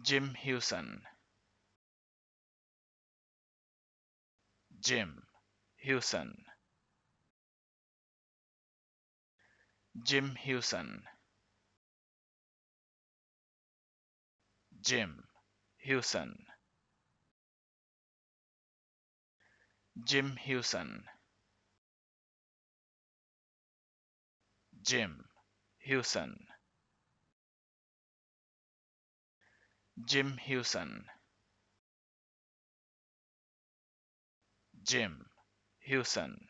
Jim Hewson. Jim Hewson. Jim Hewson. Jim Hewson. Jim Hewson. Jim Hewson Jim Hewson. Jim Hewson